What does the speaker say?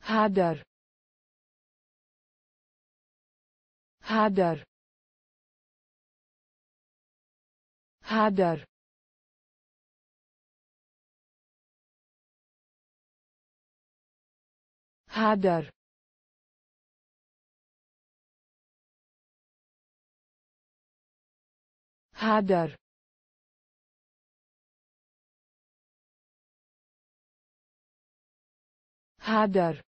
Hader. Hader. Hader. Hader. Hader. Hader.